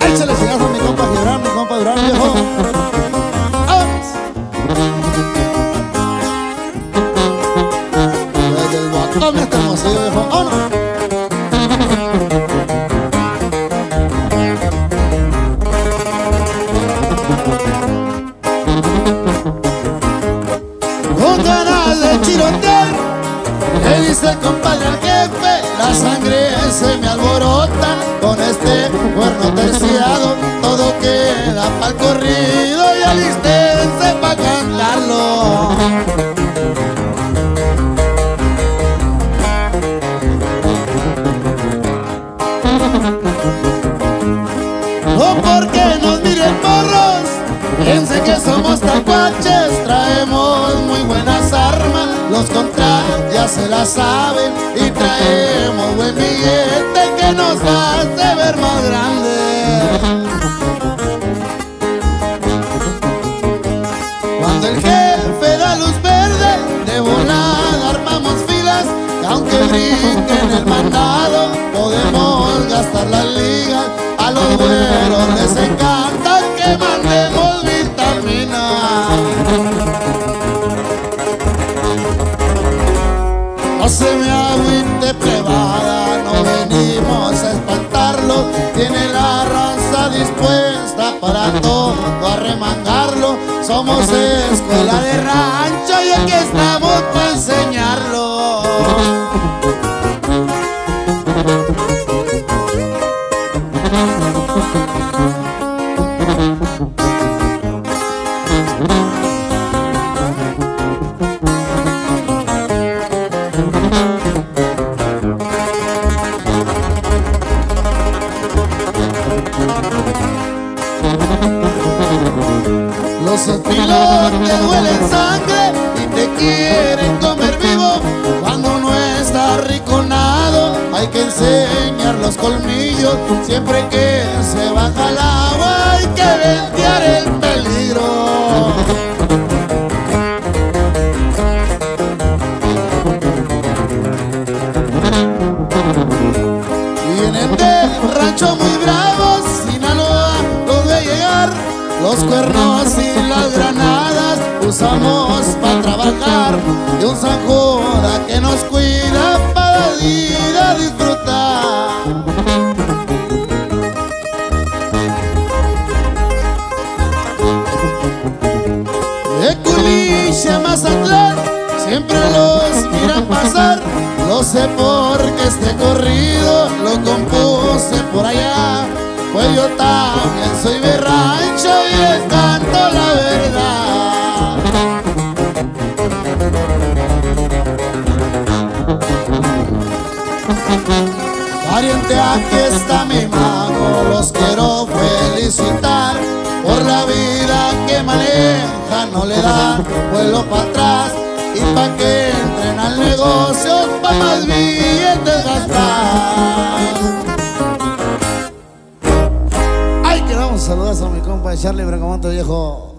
Échale cigazo a mi compa Gibran, mi compa Durán, viejo. ¡Vámonos! Desde el botón este hermosillo, viejo. ¡Vámonos! Un canal de chirotear Le dice compadre al jefe La sangre se me alborota. Con este cuerno terciado Todo queda pa'l corrido Y alístense pa' cantarlo. No porque nos miren morros Piensen que somos tacuaches se la saben Y traemos buen billete Que nos hace ver más grande. Cuando el jefe da luz verde De volada armamos filas Y aunque brinquen se me agüite privada, no venimos a espantarlo. Tiene la raza dispuesta para todo arremangarlo. Somos escuela pilotes huelen sangre y te quieren comer vivo. Cuando no está riconado, hay que enseñar los colmillos. Siempre que se baja el agua, hay que ventear el peligro. Vienen de rancho muy bravos, Sinaloa, los de llegar, los cuernos y las usamos para trabajar. Y un San Judas que nos cuida para ir a disfrutar. De Culiche a Mazatlán Siempre los miran pasar. Lo sé porque este corrido Lo compuse por allá. Pues yo también Pariente, aquí está mi mano, los quiero felicitar por la vida que maneja, no le da vuelo para atrás y pa' que entren al negocio pa' más billetes gastar. Ay, que vamos, saludos a mi compa Charlie Bracamonte viejo.